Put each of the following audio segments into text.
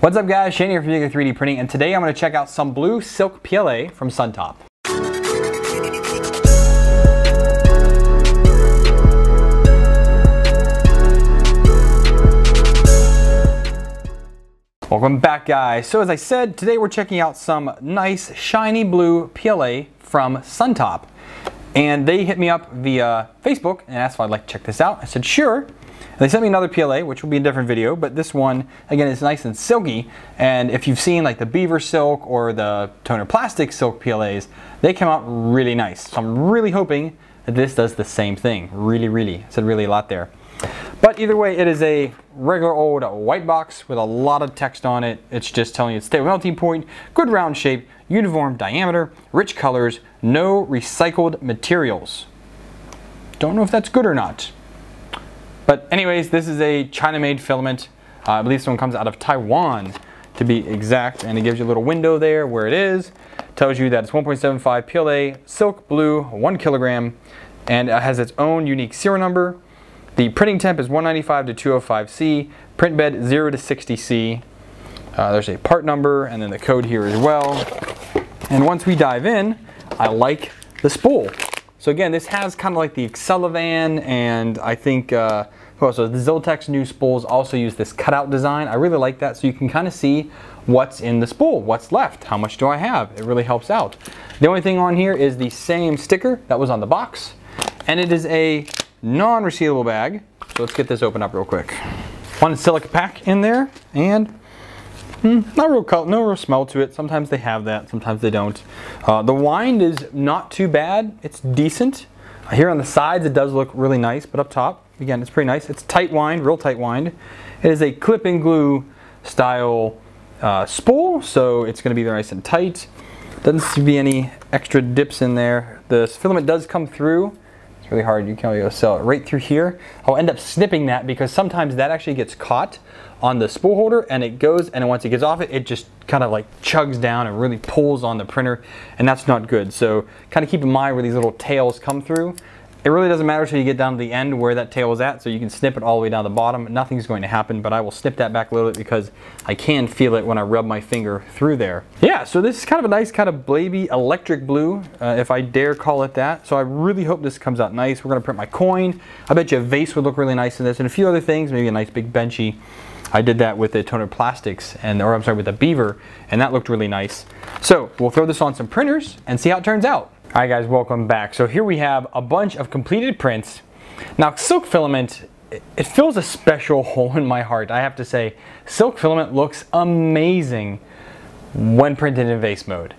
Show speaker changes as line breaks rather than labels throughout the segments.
What's up guys, Shane here from Fugatech 3D Printing and today I'm going to check out some blue silk PLA from Suntop. Welcome back guys. So as I said, today we're checking out some nice shiny blue PLA from Suntop. And they hit me up via Facebook and asked if I'd like to check this out. I said sure. They sent me another PLA, which will be a different video, but this one, again, is nice and silky. And if you've seen like the Beaver Silk or the Toner Plastic Silk PLAs, they come out really nice. So I'm really hoping that this does the same thing. Really, really. I said really a lot there. But either way, it is a regular old white box with a lot of text on it. It's just telling you it's stable melting point, good round shape, uniform diameter, rich colors, no recycled materials. Don't know if that's good or not. But anyways, this is a China-made filament. Uh, I believe this one comes out of Taiwan to be exact, and it gives you a little window there where it is. Tells you that it's 1.75 PLA, silk blue, one kilogram, and it has its own unique serial number. The printing temp is 195 to 205 C, print bed 0 to 60 C. Uh, there's a part number and then the code here as well. And once we dive in, I like the spool. So again, this has kind of like the Accelovan and I think uh, Cool, so the Zyltech's new spools also use this cutout design. I really like that so you can kind of see what's in the spool, what's left, how much do I have. It really helps out. The only thing on here is the same sticker that was on the box and it is a non-resealable bag. So let's get this open up real quick. One silica pack in there and hmm, not real color, no real smell to it. Sometimes they have that, sometimes they don't. Uh, the wind is not too bad. It's decent. Here on the sides it does look really nice, but up top Again, it's pretty nice. It's tight wind, real tight wind. It is a clip and glue style uh, spool, so it's going to be nice and tight. Doesn't seem to be any extra dips in there. The filament does come through. Really hard. You can't really sell it right through here. I'll end up snipping that because sometimes that actually gets caught on the spool holder and it goes and once it gets off it, it just kind of like chugs down and really pulls on the printer and that's not good. So kind of keep in mind where these little tails come through. It really doesn't matter until you get down to the end where that tail is at, so you can snip it all the way down the bottom. Nothing's going to happen, but I will snip that back a little bit because I can feel it when I rub my finger through there. Yeah, so this is kind of a nice kind of blaby electric blue, uh, if I dare call it that. So I really hope this comes out nice. We're gonna print my coin. I bet you a vase would look really nice in this and a few other things, maybe a nice big benchy. I did that with the toner plastics and or I'm sorry with the beaver and that looked really nice. So we'll throw this on some printers and see how it turns out. Alright guys, welcome back. So here we have a bunch of completed prints. Now silk filament, it fills a special hole in my heart. I have to say, silk filament looks amazing when printed in vase mode.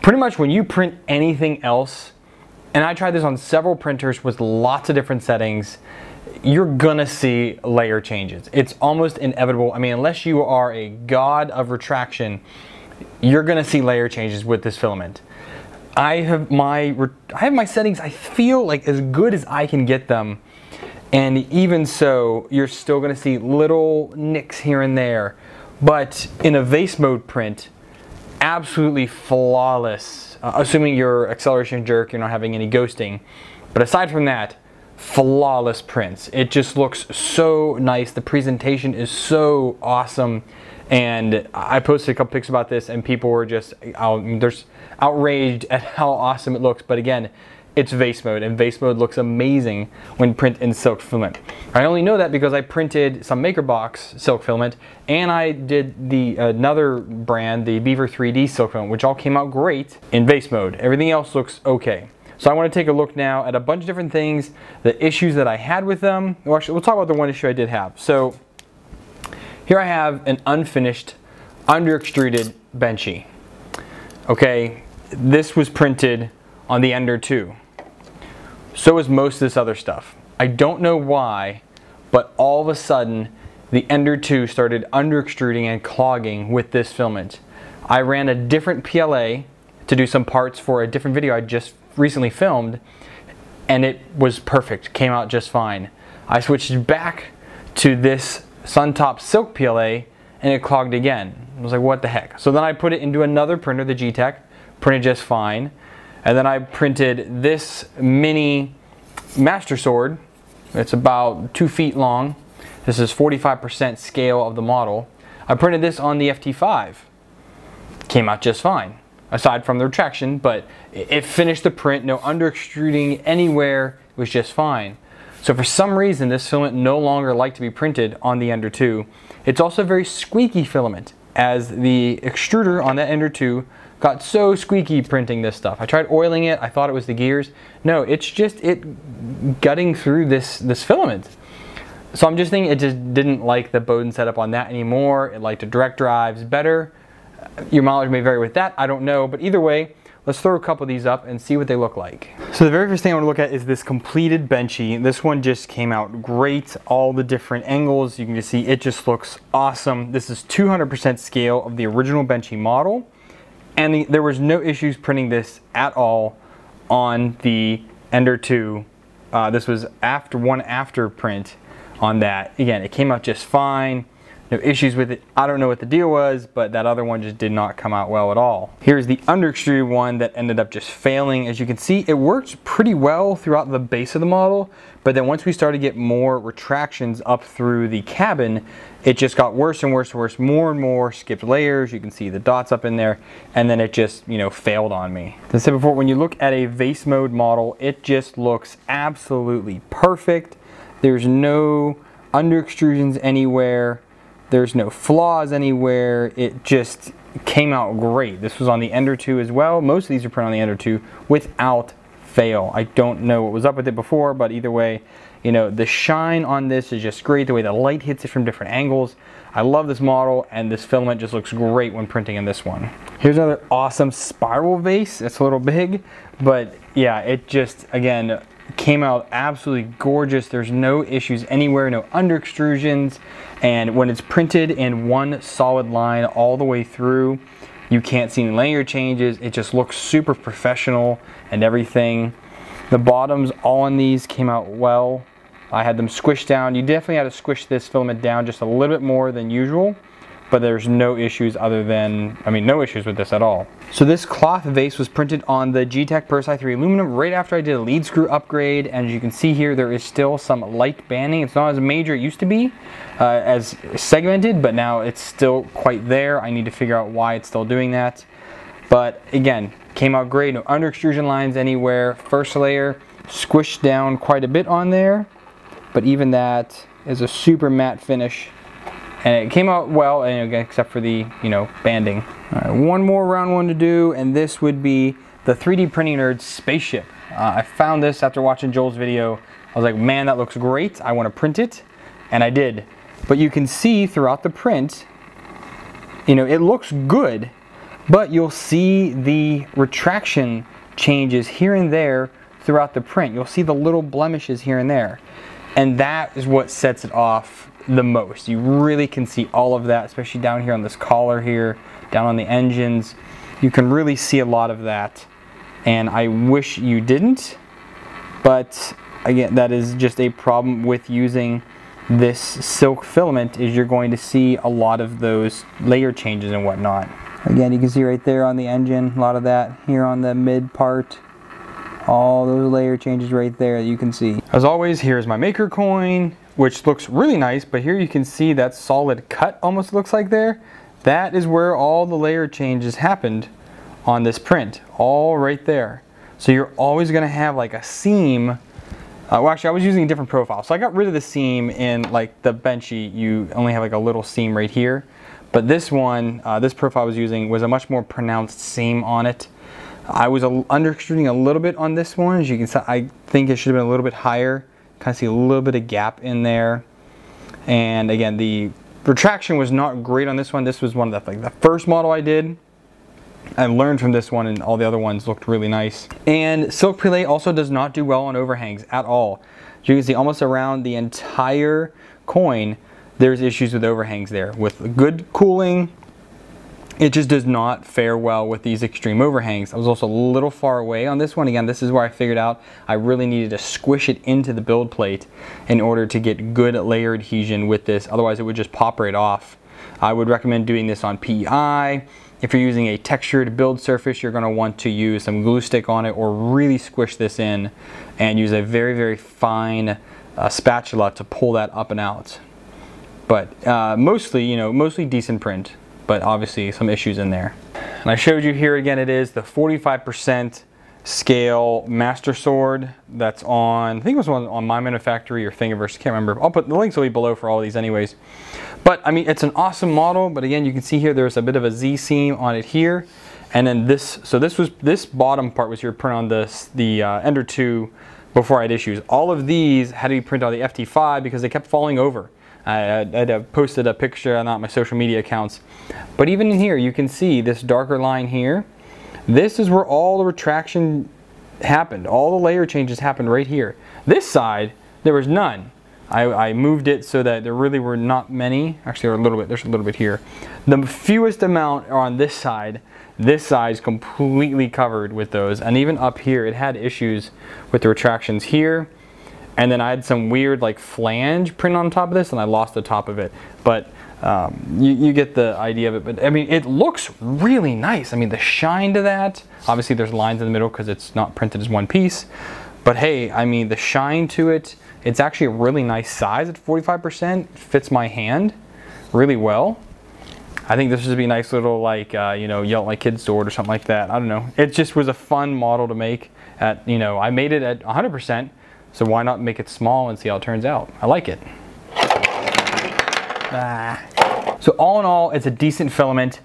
Pretty much when you print anything else, and I tried this on several printers with lots of different settings, you're gonna see layer changes. It's almost inevitable. I mean, unless you are a god of retraction, you're gonna see layer changes with this filament. I have my I have my settings I feel like as good as I can get them. And even so you're still going to see little nicks here and there. But in a vase mode print absolutely flawless. Uh, assuming your acceleration jerk you're not having any ghosting. But aside from that flawless prints. It just looks so nice. The presentation is so awesome and I posted a couple pics about this and people were just out, there's outraged at how awesome it looks. But again, it's vase mode and vase mode looks amazing when print in silk filament. I only know that because I printed some MakerBox silk filament and I did the another brand, the Beaver 3D silk filament, which all came out great in vase mode. Everything else looks okay. So I want to take a look now at a bunch of different things, the issues that I had with them. Well, actually, we'll talk about the one issue I did have. So here I have an unfinished, under extruded Benchy. Okay, this was printed on the Ender 2. So is most of this other stuff. I don't know why, but all of a sudden, the Ender 2 started under extruding and clogging with this filament. I ran a different PLA to do some parts for a different video I just recently filmed, and it was perfect, came out just fine. I switched back to this Suntop Silk PLA and it clogged again. I was like, what the heck? So then I put it into another printer, the Geeetech, printed just fine. And then I printed this mini Master Sword. It's about two feet long. This is 45% scale of the model. I printed this on the FT5. Came out just fine, aside from the retraction, but it finished the print, no under extruding anywhere, it was just fine. So for some reason, this filament no longer liked to be printed on the Ender 2. It's also a very squeaky filament, as the extruder on that Ender 2 got so squeaky printing this stuff. I tried oiling it, I thought it was the gears. No, it's just it gutting through this, this filament. So I'm just thinking it just didn't like the Bowden setup on that anymore. It liked the direct drives better. Your mileage may vary with that, I don't know, but either way, Let's throw a couple of these up and see what they look like. So the very first thing I want to look at is this completed Benchy. This one just came out great. All the different angles, you can just see it just looks awesome. This is 200% scale of the original Benchy model. And the, there was no issues printing this at all on the Ender 2. Uh, this was after one after print on that. Again, it came out just fine no issues with it. I don't know what the deal was, but that other one just did not come out well at all. Here's the under extruded one that ended up just failing. As you can see, it worked pretty well throughout the base of the model, but then once we started to get more retractions up through the cabin, it just got worse and worse and worse, more and more skipped layers. You can see the dots up in there, and then it just, you know, failed on me. As I said before, when you look at a vase mode model, it just looks absolutely perfect. There's no under extrusions anywhere. There's no flaws anywhere. It just came out great. This was on the Ender 2 as well. Most of these are printed on the Ender 2 without fail. I don't know what was up with it before, but either way, you know, the shine on this is just great. The way the light hits it from different angles. I love this model and this filament just looks great when printing in this one. Here's another awesome spiral vase. It's a little big, but yeah, it just, again, came out absolutely gorgeous. There's no issues anywhere, no under extrusions. And when it's printed in one solid line all the way through, you can't see any layer changes. It just looks super professional and everything. The bottoms, all on these came out well. I had them squished down. You definitely had to squish this filament down just a little bit more than usual but there's no issues other than, I mean, no issues with this at all. So this cloth vase was printed on the Geeetech Prusa i3 aluminum right after I did a lead screw upgrade. And as you can see here, there is still some light banding. It's not as major it used to be, uh, as segmented, but now it's still quite there. I need to figure out why it's still doing that. But again, came out great, no under extrusion lines anywhere. First layer, squished down quite a bit on there, but even that is a super matte finish and it came out well and except for the you know banding. One more round one to do and this would be the 3d printing nerd spaceship. Uh, i found this after watching joel's video. I was like man that looks great. I want to print it. And i did. But you can see throughout the print you know it looks good but you'll see the retraction changes here and there throughout the print. You'll see the little blemishes here and there and that is what sets it off the most. You really can see all of that, especially down here on this collar here, down on the engines. You can really see a lot of that. And I wish you didn't, but again, that is just a problem with using this silk filament is you're going to see a lot of those layer changes and whatnot. Again, you can see right there on the engine, a lot of that here on the mid part all those layer changes right there that you can see. As always, here's my maker coin which looks really nice, but here you can see that solid cut almost looks like there. That is where all the layer changes happened on this print, all right there. So you're always gonna have like a seam. Uh, well, actually, I was using a different profile. So I got rid of the seam in like the Benchy. You only have like a little seam right here. But this one, uh, this profile I was using was a much more pronounced seam on it. I was under extruding a little bit on this one. As you can see, I think it should have been a little bit higher kind of see a little bit of gap in there. And again, the retraction was not great on this one. This was one of the, like the first model I did. I learned from this one and all the other ones looked really nice. And Silk PLA also does not do well on overhangs at all. As you can see almost around the entire coin, there's issues with overhangs there. With good cooling, it just does not fare well with these extreme overhangs. I was also a little far away on this one. Again, this is where I figured out I really needed to squish it into the build plate in order to get good layer adhesion with this. Otherwise it would just pop right off. I would recommend doing this on PEI. If you're using a textured build surface, you're gonna want to use some glue stick on it or really squish this in and use a very, very fine uh, spatula to pull that up and out. But uh, mostly, you know, mostly decent print, but obviously some issues in there. And I showed you here again, it is the 45% scale master sword that's on, I think it was on, on MyMiniFactory or Thingiverse, can't remember. I'll put, the links will be below for all these anyways. But I mean, it's an awesome model, but again, you can see here, there's a bit of a Z seam on it here. And then this, so this was, this bottom part was your print on this, the uh, Ender 2 before I had issues. All of these had to be printed on the FT5 because they kept falling over. I, had uh, posted a picture on uh, my social media accounts. But even in here, you can see this darker line here. This is where all the retraction happened. All the layer changes happened right here. This side, there was none. I, I, moved it so that there really were not many. Actually, there a little bit. There's a little bit here. The fewest amount are on this side. This side is completely covered with those. And even up here, it had issues with the retractions here. And then I had some weird like flange print on top of this and I lost the top of it. But um, you, you, get the idea of it. But I mean, it looks really nice. I mean, the shine to that, obviously there's lines in the middle because it's not printed as one piece. But hey, I mean, the shine to it, it's actually a really nice size at 45%. It fits my hand really well. I think this would be a nice little like, uh, you know, yell at my kid's sword or something like that. I don't know. It just was a fun model to make at, you know, I made it at 100%. So why not make it small and see how it turns out? I like it. Ah. So all in all, it's a decent filament.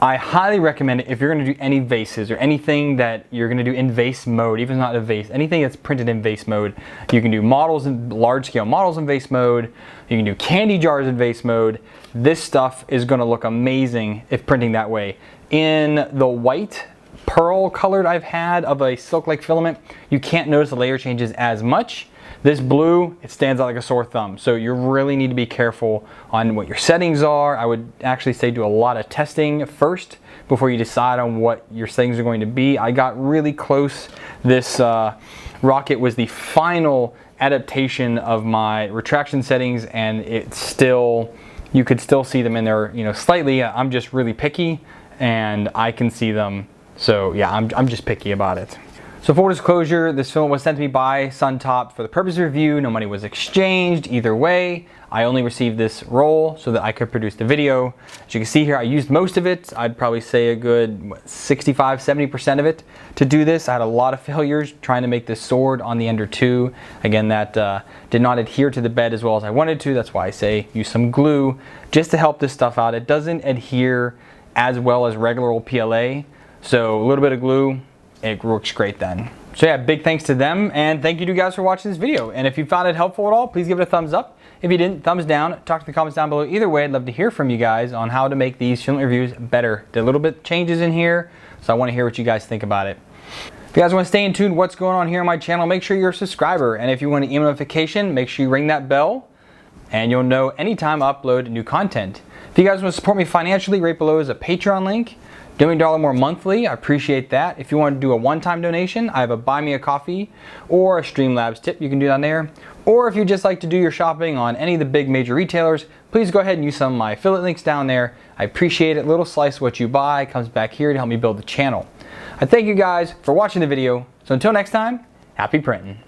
I highly recommend it if you're going to do any vases or anything that you're going to do in vase mode, even not a vase, anything that's printed in vase mode. You can do models in large scale models in vase mode. You can do candy jars in vase mode. This stuff is going to look amazing if printing that way. In the white pearl colored I've had of a silk-like filament, you can't notice the layer changes as much. This blue, it stands out like a sore thumb. So you really need to be careful on what your settings are. I would actually say do a lot of testing first before you decide on what your settings are going to be. I got really close. This uh, rocket was the final adaptation of my retraction settings and it's still, you could still see them in there, you know, slightly. I'm just really picky and I can see them. So yeah, I'm, I'm just picky about it. So full disclosure, this film was sent to me by Suntop for the purpose of review. No money was exchanged either way. I only received this roll so that I could produce the video. As you can see here, I used most of it. I'd probably say a good 65, 70% of it to do this. I had a lot of failures trying to make this sword on the Ender 2. Again, that uh, did not adhere to the bed as well as I wanted to. That's why I say use some glue just to help this stuff out. It doesn't adhere as well as regular old PLA. So a little bit of glue, it works great then. So yeah, big thanks to them and thank you to you guys for watching this video. And if you found it helpful at all, please give it a thumbs up. If you didn't, thumbs down. Talk to the comments down below. Either way, I'd love to hear from you guys on how to make these film reviews better. Did a little bit changes in here, so I want to hear what you guys think about it. If you guys want to stay in tune what's going on here on my channel, make sure you're a subscriber. And if you want an email notification, make sure you ring that bell and you'll know anytime I upload new content. If you guys want to support me financially, right below is a Patreon link. Doing dollar more monthly, I appreciate that. If you want to do a one-time donation, I have a buy me a coffee or a Streamlabs tip. You can do down there. Or if you just like to do your shopping on any of the big major retailers, please go ahead and use some of my affiliate links down there. I appreciate it. Little slice of what you buy comes back here to help me build the channel. I thank you guys for watching the video. So until next time, happy printing.